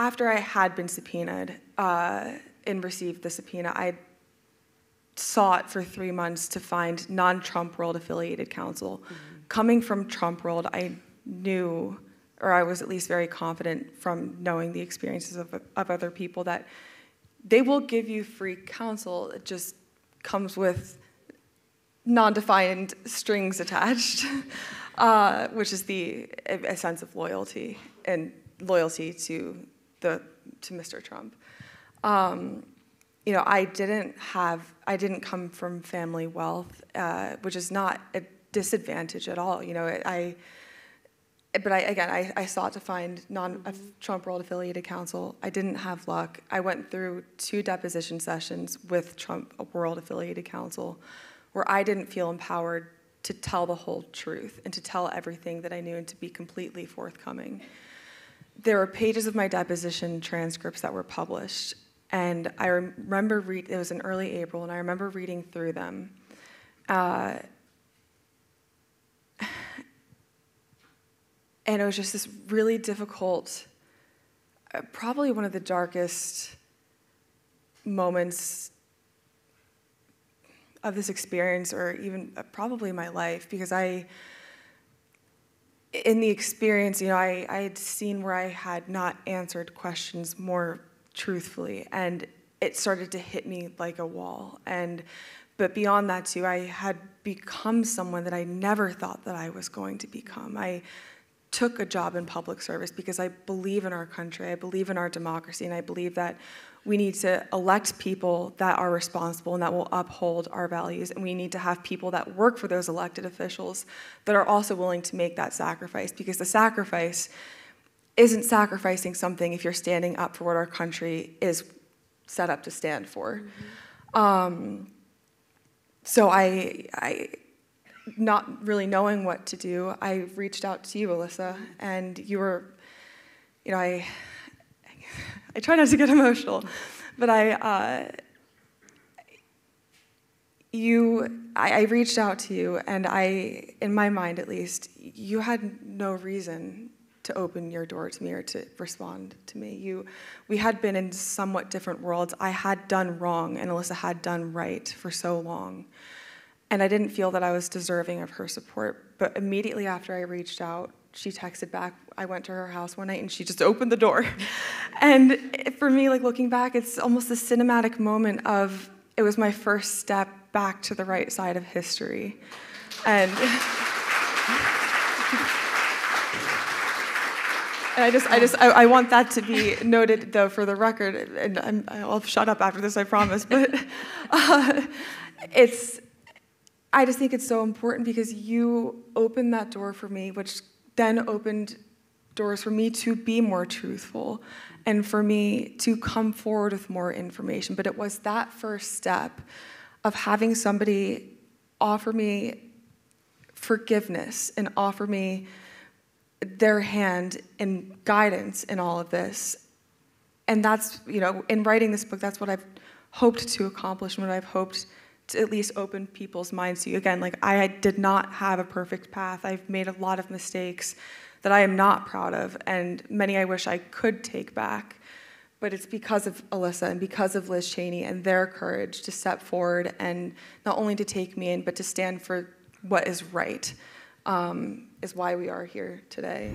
after I had been subpoenaed uh, and received the subpoena, I sought for three months to find non-Trump world affiliated counsel. Mm-hmm. Coming from Trump world, I knew, or I was at least very confident from knowing the experiences of, of other people that they will give you free counsel. It just comes with non-defined strings attached, uh, which is the a, a sense of loyalty and loyalty to the to Mr. Trump. Um, you know, I didn't have, I didn't come from family wealth, uh, which is not a disadvantage at all. You know, I, but I, again, I, I sought to find non Trump world affiliated counsel. I didn't have luck. I went through two deposition sessions with Trump world affiliated counsel where I didn't feel empowered to tell the whole truth and to tell everything that I knew and to be completely forthcoming. There were pages of my deposition transcripts that were published, and I remember. It was in early April, and I remember reading through them. Uh, and it was just this really difficult, uh, probably one of the darkest moments of this experience, or even uh, probably my life, because I, in the experience, you know, I, I had seen where I had not answered questions more truthfully, and it started to hit me like a wall. And but beyond that too, I had become someone that I never thought that I was going to become. I took a job in public service because I believe in our country, I believe in our democracy, and I believe that we need to elect people that are responsible and that will uphold our values. And we need to have people that work for those elected officials that are also willing to make that sacrifice because the sacrifice isn't sacrificing something if you're standing up for what our country is set up to stand for. Mm-hmm. Um, so I, I not really knowing what to do, I reached out to you, Alyssa, and you were, you know, I, I try not to get emotional, but I, uh, you, I, I reached out to you, and I, in my mind at least, you had no reason to open your door to me or to respond to me. You, we had been in somewhat different worlds. I had done wrong, and Alyssa had done right for so long. And I didn't feel that I was deserving of her support. But immediately after I reached out, she texted back. I went to her house one night and she just opened the door. and for me, like looking back, it's almost a cinematic moment of it was my first step back to the right side of history. And. And I just, I just, I, I, want that to be noted, though, for the record. And I'm, I'll shut up after this, I promise. But uh, it's, I just think it's so important because you opened that door for me, which then opened doors for me to be more truthful and for me to come forward with more information. But it was that first step of having somebody offer me forgiveness and offer me their hand and guidance in all of this. And that's, you know, in writing this book, that's what I've hoped to accomplish and what I've hoped at least open people's minds to you. Again, like I did not have a perfect path. I've made a lot of mistakes that I am not proud of, and many I wish I could take back. But it's because of Alyssa and because of Liz Cheney and their courage to step forward and not only to take me in, but to stand for what is right, um, is why we are here today.